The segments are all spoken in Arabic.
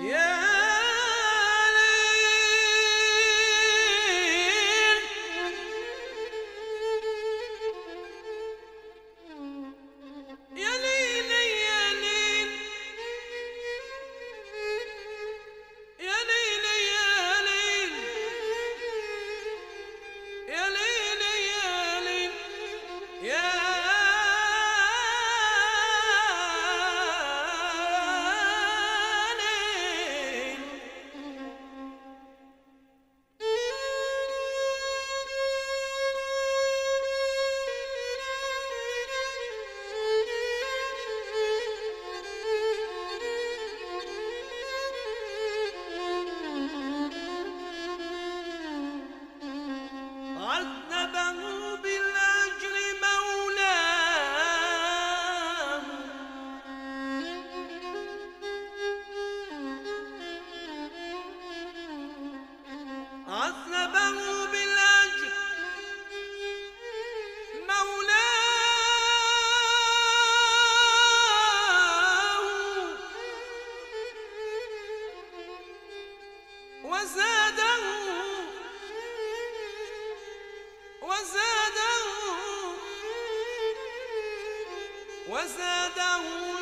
Yeah. وزاده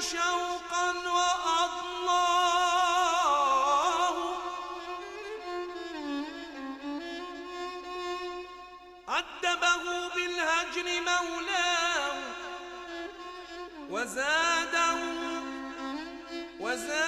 شوقا بالهجر مولاه. وزاده وزاده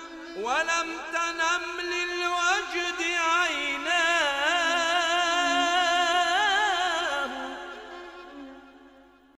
ولم تنم للوجد عيناه